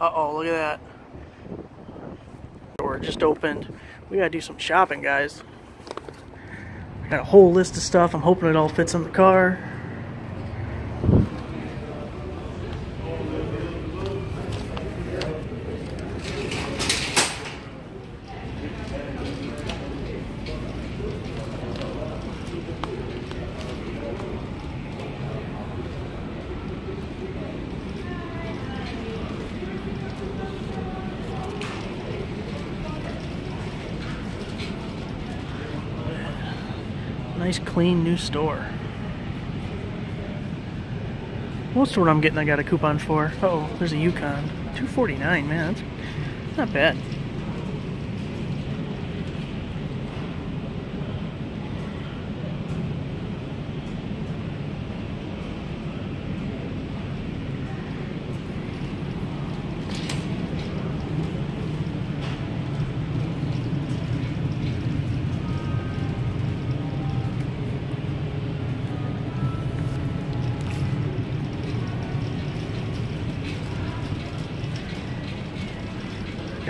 Uh-oh, look at that. Door just opened. We gotta do some shopping, guys. Got a whole list of stuff. I'm hoping it all fits in the car. Nice clean new store. Most of what I'm getting I got a coupon for. Uh oh, there's a Yukon. 249 man, that's not bad.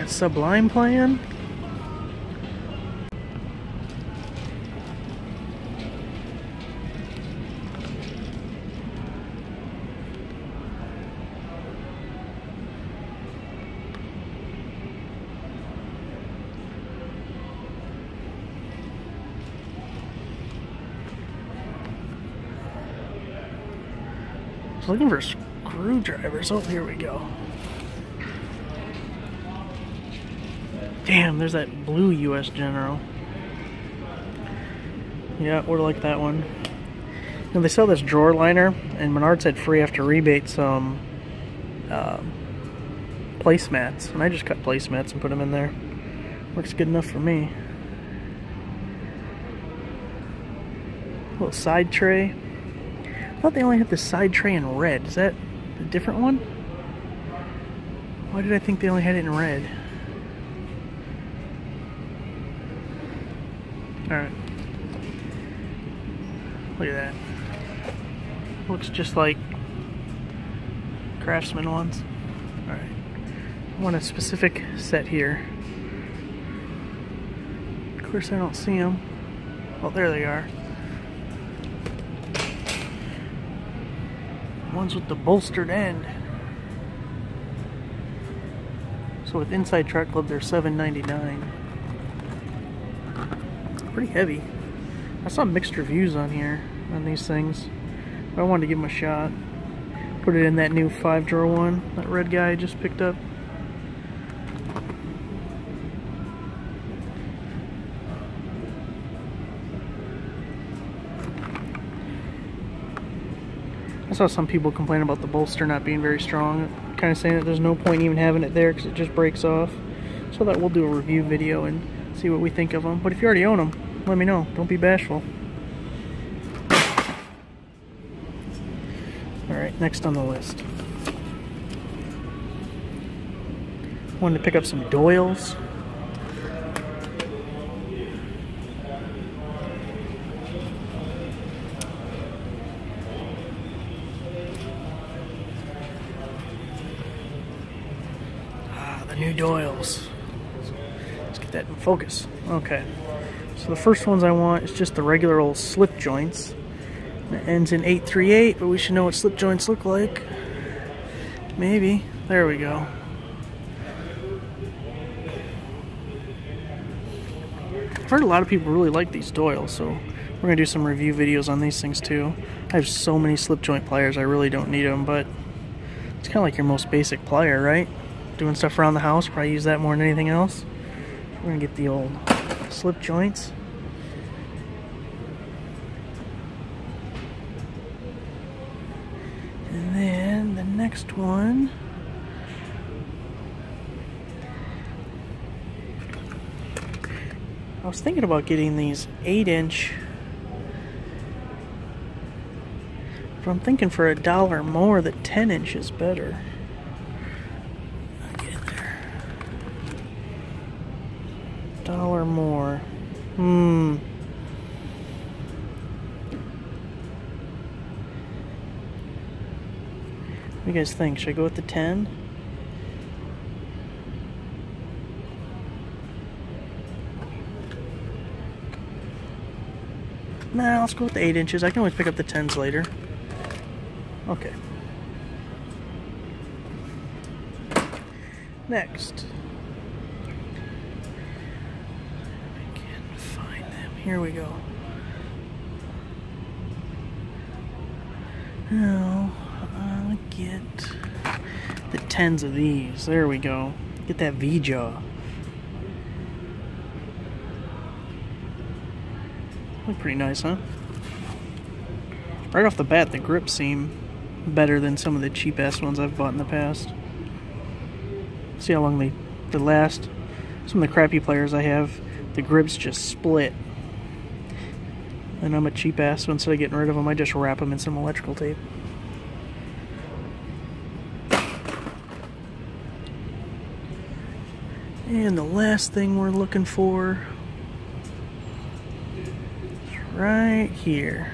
Sublime was looking for screwdrivers. Oh, here we go. Damn, there's that blue U.S. General. Yeah, we're like that one. Know, they sell this drawer liner, and Menards had free after rebate some uh, placemats, and I just cut placemats and put them in there. Works good enough for me. Little side tray. I thought they only had the side tray in red. Is that a different one? Why did I think they only had it in red? Alright. Look at that. Looks just like Craftsman ones. Alright. I want a specific set here. Of course I don't see them. Well, there they are. Ones with the bolstered end. So with Inside Track Club, they're $7.99 pretty heavy. I saw mixed reviews on here on these things. I wanted to give them a shot. Put it in that new five drawer one that red guy just picked up. I saw some people complain about the bolster not being very strong, kind of saying that there's no point even having it there because it just breaks off. So that we'll do a review video and see what we think of them. But if you already own them, let me know. Don't be bashful. Alright, next on the list. Wanted to pick up some Doyle's. Ah, the new Doyle's. Let's get that in focus. Okay. So the first ones I want is just the regular old slip joints. It ends in 838, but we should know what slip joints look like. Maybe. There we go. I've heard a lot of people really like these Doyle, so we're going to do some review videos on these things too. I have so many slip joint pliers, I really don't need them, but it's kind of like your most basic plier, right? Doing stuff around the house, probably use that more than anything else. We're going to get the old slip joints. And then the next one. I was thinking about getting these 8 inch. But I'm thinking for a dollar more that 10 inch is better. Dollar more. Hmm. What do you guys think? Should I go with the 10? Nah, let's go with the 8 inches. I can always pick up the 10s later. Okay. Next. I can't find them. Here we go. Now get the 10s of these. There we go. Get that V-jaw. Look pretty nice, huh? Right off the bat, the grips seem better than some of the cheap ass ones I've bought in the past. See how long they, they last. Some of the crappy pliers I have, the grips just split. And I'm a cheap ass, so instead of getting rid of them, I just wrap them in some electrical tape. And the last thing we're looking for is right here.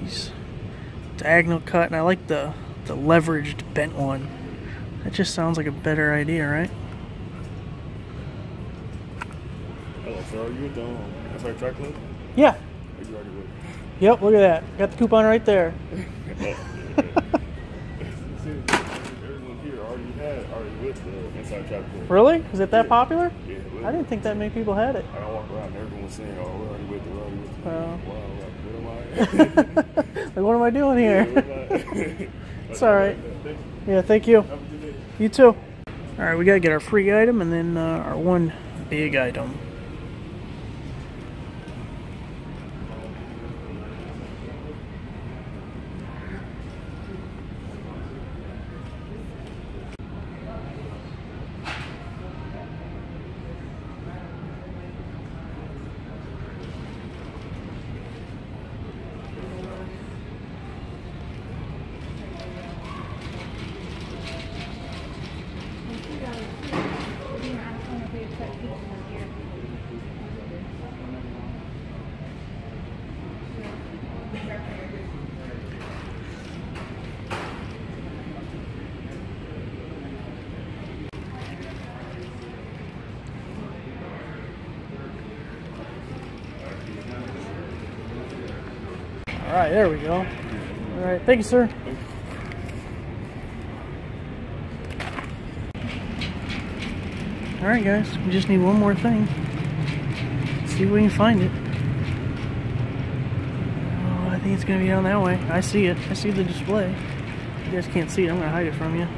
These diagonal cut, and I like the, the leveraged bent one. That just sounds like a better idea, right? Hello, sir. Are you with the um, SR Track Club? Yeah. Are you already with? Yep, look at that. Got the coupon right there. already with the Inside Club. Really? Is it that Yeah. popular? Yeah, well, I didn't think that many people had it. I don't walk around and everyone's saying, "Oh, we're already with it. We're already with it." Oh. Wow, like, what am I? like, what am I doing here? I? It's all right. Thank Yeah, thank you. you. Have a good day. You too. All right, we gotta get our free item and then uh, our one big item. All right, there we go. All right, thank you, sir. All right, guys, we just need one more thing. see if we can find it. Oh, I think it's gonna be down that way. I see it. I see the display. You guys can't see it. I'm gonna hide it from you.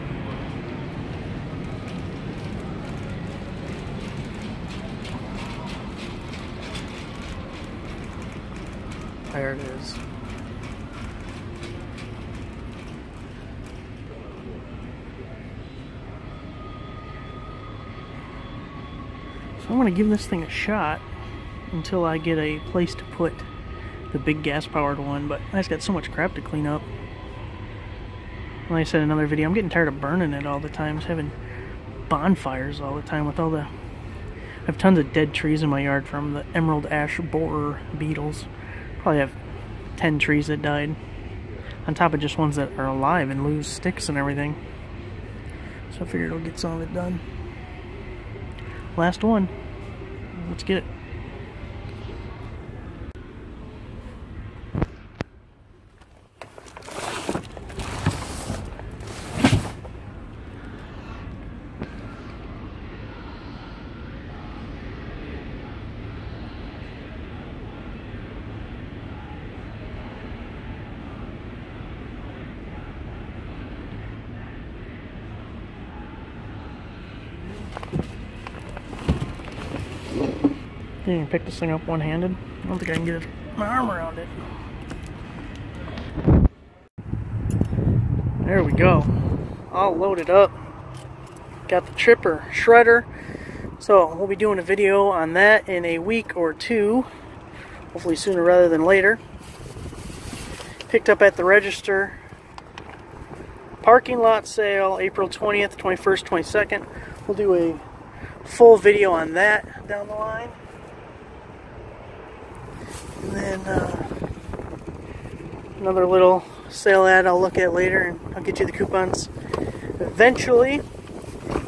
There it is. I'm going to give this thing a shot until I get a place to put the big gas powered one, but I just got so much crap to clean up. Like I said in another video, I'm getting tired of burning it all the time, having bonfires all the time with all the... I have tons of dead trees in my yard from the emerald ash borer beetles. Probably have 10 trees that died. On top of just ones that are alive and lose sticks and everything. So I figured I'll get some of it done. Last one. Let's get it. You pick this thing up one-handed? I don't think I can get my arm around it. There we go. All loaded up. Got the chipper shredder. So we'll be doing a video on that in a week or two. Hopefully sooner rather than later. Picked up at the register. Parking lot sale, April 20th, 21st, 22nd. We'll do a full video on that down the line. And then uh, another little sale ad I'll look at later and I'll get you the coupons. Eventually,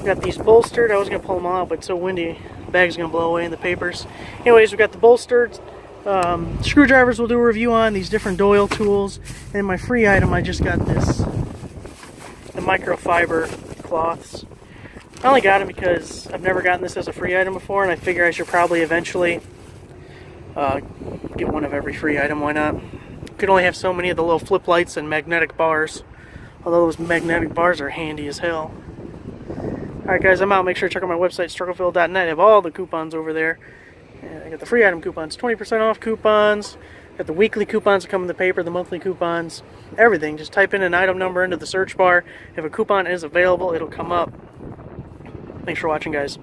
got these bolstered. I was going to pull them all out, but it's so windy. bag's gonna blow away in the papers. Anyways, we got the bolstered um, screwdrivers we'll do a review on, these different Doyle tools, and my free item I just got this, the microfiber cloths. I only got them because I've never gotten this as a free item before, and I figure I should probably eventually uh, get one of every free item. Why not? You could only have so many of the little flip lights and magnetic bars. Although those magnetic bars are handy as hell. Alright guys, I'm out. Make sure to check out my website, struggleville.net. I have all the coupons over there. I got the free item coupons, 20% off coupons. Got the weekly coupons that come in the paper, the monthly coupons, everything. Just type in an item number into the search bar. If a coupon is available, it'll come up. Thanks for watching, guys.